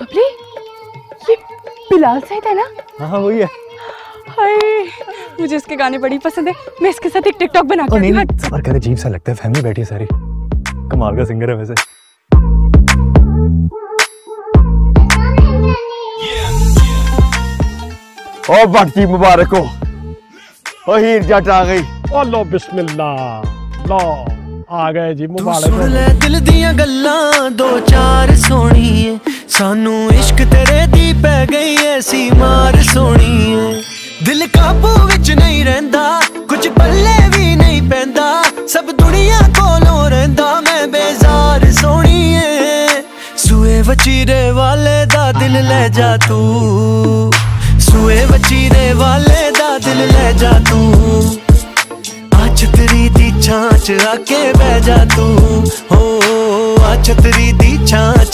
बबली ये बिलाल सईद है ना? हाँ, हाँ वही है। हाय मुझे इसके गाने बड़ी पसंद है। मैं इसके साथ एक टिकटॉक बना के नहीं सफ़र कर अजीब सा लगता है फैमिली बैठी है सारी। कमाल का सिंगर है वैसे। ओ बाकी मुबारक हो। ओ हीर जट आ गई। ओ लो बिस्मिल्लाह। लो आ गए जी मुबारक सुन दिल दिया गल्ला दो चार सोनी ਸਾਨੂੰ ਇਸ਼ਕ ਤੇਰੇ ਦੀ ਪੈ ਗਈ ਐਸੀ ਮਾਰ ਸੋਣੀਏ ਦਿਲ ਕਾਬੂ ਵਿੱਚ ਨਹੀਂ ਰਹਿੰਦਾ ਕੁਝ ਪੱਲੇ ਵੀ ਨਹੀਂ ਪੈਂਦਾ। ਸਭ ਦੁਨੀਆ ਕੋਲੋਂ ਰਹਿੰਦਾ, ਮੈਂ ਬੇਜ਼ਾਰ ਸੋਣੀਏ ਸੂਏ ਵਚੀਰੇ ਵਾਲੇ ਦਾ ਦਿਲ ਲੈ ਜਾ ਤੂੰ। ਸੂਏ ਵਚੀਰੇ ਵਾਲੇ ਦਾ ਦਿਲ ਲੈ ਜਾ ਤੂੰ। ਅੱਜ ਛਤਰੀ ਦੀ ਛਾਂਚ ਚ ਆ ਕੇ ਬਹਿ ਜਾ ਤੂੰ। ਹੋ, ਆ ਛਤਰੀ ਦੀ ਛਾਂ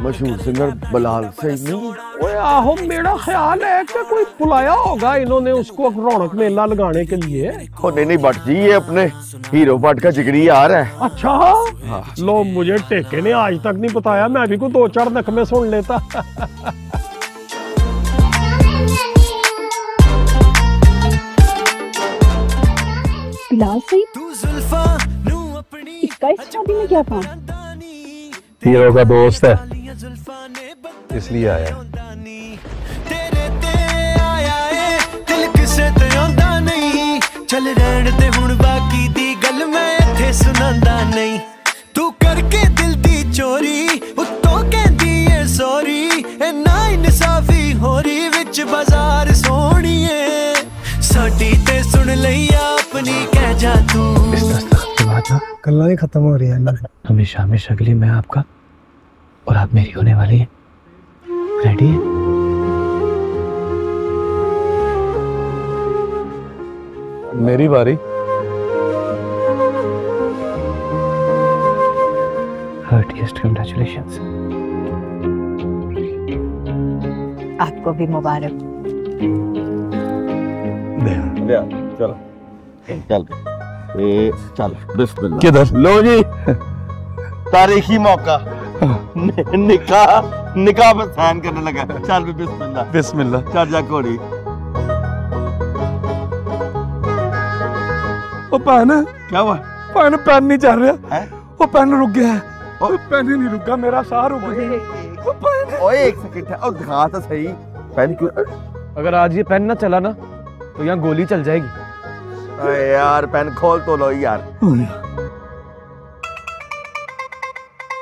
मशहूर सिंगर बलाल सही आहो मेरा ख्याल है कि कोई बुलाया होगा इन्होंने उसको रौनक मेला लगाने के लिए। ओ नहीं नहीं बट जी ये अपने हीरो भट्ट का जिगरी आ रहा है। अच्छा? हाँ। लो मुझे टेके ने आज तक नहीं बताया मैं भी को दो चार नखमे सुन लेता। इसका इस शादी में क्या था हीरो का दोस्त है। इसलिए आया है। ਬਦਾਨੀ ਤੇਰੇ ਤੇ ਆਇਆ ਏ ਦਿਲ ਕਿਸੇ ਤੇ ਆਉਂਦਾ ਨਹੀਂ ਚੱਲ ਰਹਿਣ ਤੇ ਹੁਣ ਬਾਕੀ ਦੀ ਗੱਲ ਮੈਂ ਇੱਥੇ ਸੁਣਾਉਂਦਾ ਨਹੀਂ ਤੂੰ ਕਰਕੇ ਦਿਲ ਦੀ ਚੋਰੀ ਉੱਤੋਂ ਕਹਿੰਦੀ ਏ ਸੌਰੀ ਐਨਾ ਇਨਸਾਫੀ ਹੋਰੀ ਵਿੱਚ ਬਾਜ਼ਾਰ ਸੋਹਣੀਏ ਸਾਡੀ ਤੇ ਸੁਣ ਲਈ ਆਪਣੀ ਕਹਿ ਜਾ ਤੂੰ इस दस्तखत के बाद ना गल्ला ही खत्म हो रही है हमेशा हमेशा के लिए मैं आपका और आप मेरी होने वाली है। रेडी है मेरी बारी। हार्टिएस्ट कंग्रेचुलेशंस आपको भी मुबारक। चलो। चल। ए चल। बिस्मिल्लाह। किधर? लो जी। तारीखी मौका। निकाह निकाह पर साइन करने लगा। चल भी बिस्मिल्लाह। बिस्मिल्लाह। चल जा घोड़ी ओ पेन क्या हुआ? पेन पेन नहीं चल रहा। है? वो पेन रुक गया। है ओ पेन ही नहीं रुका मेरा साह रुक गया। वो पेन ओए एक सेकंड है। और दिखा तो सही। पहन क्यों अगर आज ये पेन ना चला ना तो यहाँ गोली चल जाएगी। अरे यार पेन खोल तो लो यार।